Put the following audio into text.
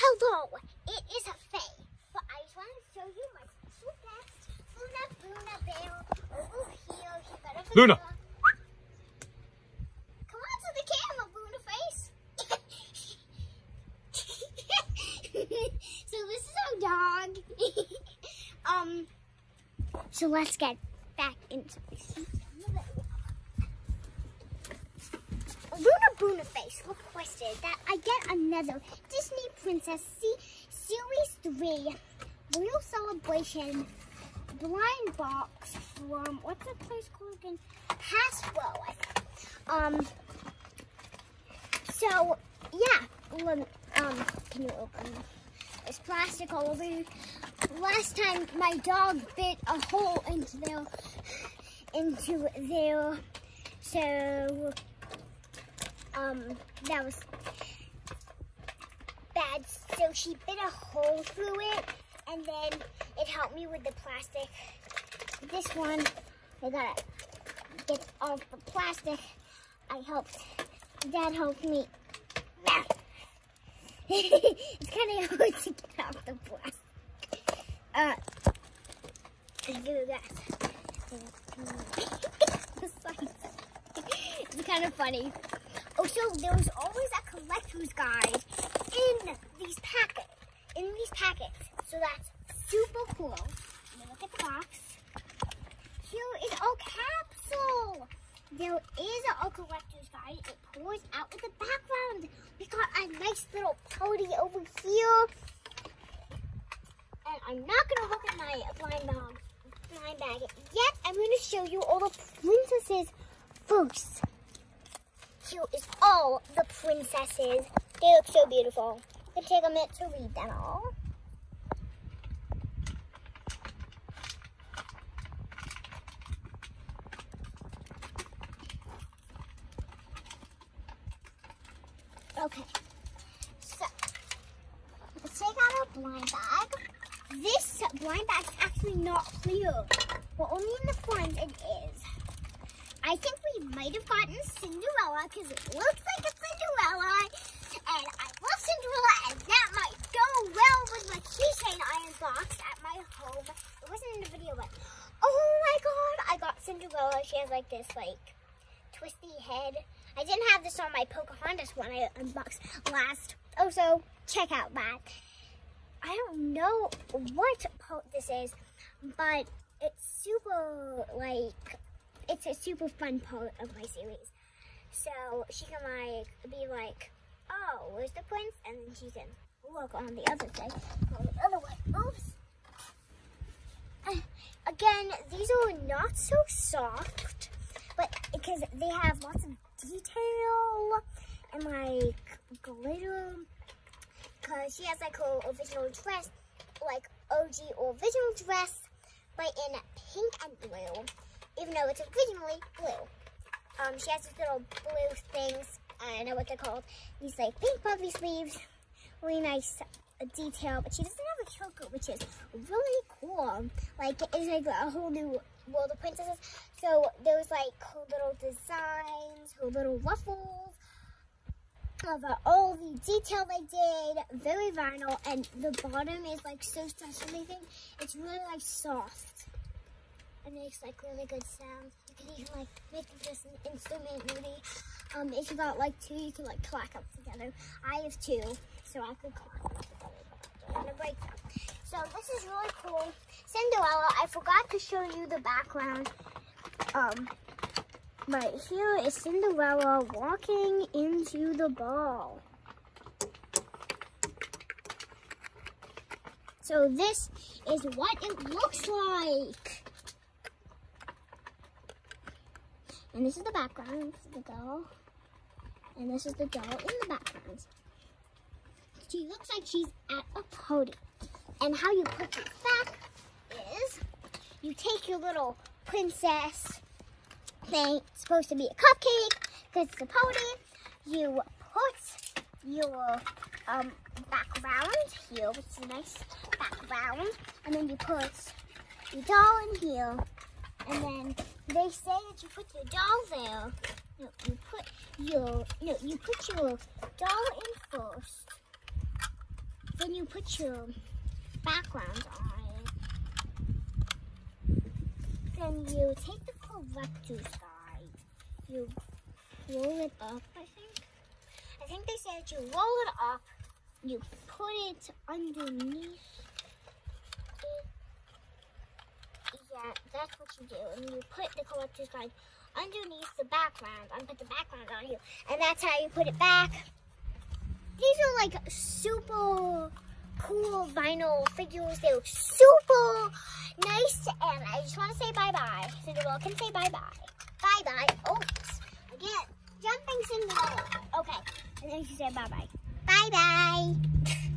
Hello, it is a Faye, but I just want to show you my special guest, Luna Luna Bear, over here. Got a Luna. Come on to the camera, Luna face. so this is our dog. um, so let's get back into this. Luna Boonaface requested that I get another Disney Princess C Series 3 Royal Celebration blind box from, what's that place called again? Hasbro, Um, so, yeah, um, can you open There's plastic all over here. Last time my dog bit a hole into there, into there, so um, that was bad. So she bit a hole through it, and then it helped me with the plastic. This one, I gotta get off the plastic. I helped, Dad helped me. it's kind of hard to get off the plastic. Uh, do that. it's kind of funny. Oh, also, there was always a collector's guide in these packets. In these packets. So that's super cool. Look at the box. Here is a capsule. There is a collector's guide. It pours out with the background. We got a nice little party over here. And I'm not gonna look at my blind bag, blind bag yet. I'm gonna show you all the princesses first. Here is all the princesses. They look so beautiful. It take a minute to read them all. Okay, so let's take out our blind bag. This blind bag is actually not clear, but only in the front it is. I think we might have gotten Cinderella because it looks like a Cinderella. And I love Cinderella and that might go well with my keychain iron box at my home. It wasn't in the video, but oh my god, I got Cinderella. She has like this like twisty head. I didn't have this on my Pocahontas one I unboxed last. Oh, so check out that. I don't know what po this is, but it's super like it's a super fun part of my series. So she can like be like, oh, where's the prince? And then she can look on the other side, on the other way. Oops. Again, these are not so soft, but because they have lots of detail and like glitter. Cause she has like her original dress, like OG original dress, but in pink and blue even though it's originally blue. Um, she has these little blue things. I don't know what they're called. These like pink puffy sleeves. Really nice uh, detail, but she doesn't have a choker, which is really cool. Like it's like a whole new world of princesses. So there's like her little designs, her little ruffles, of uh, all the detail they did, very vinyl, and the bottom is like so stretchy. It's really like soft. It makes like really good sounds. You can even like make this an instrument maybe. Um, if you got like two, you can like clack them together. I have two, so I could clack them together. I'm gonna break them. So this is really cool. Cinderella, I forgot to show you the background. Um, but here is Cinderella walking into the ball. So this is what it looks like. And this is the background, this is the doll. And this is the doll in the background. She looks like she's at a party. And how you put this back is you take your little princess thing, it's supposed to be a cupcake, because it's a party. You put your um, background here, which is a nice background. And then you put your doll in here. They say that you put your doll there. No, you put your no, you put your doll in first. Then you put your background on. Then you take the collector's guide. You roll it up, I think. I think they say that you roll it up, you put it underneath. Yeah, that's what you do. And you put the collector's guide underneath the background and put the background on you. And that's how you put it back. These are like super cool vinyl figures. They look super nice. And I just want to say bye-bye. Cinderella can say bye-bye. Bye-bye. Oops. Again, jumping Cinderella. Okay. And then she said bye-bye. Bye-bye.